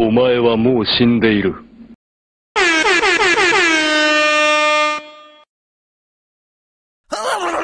お前はもう死んでいる。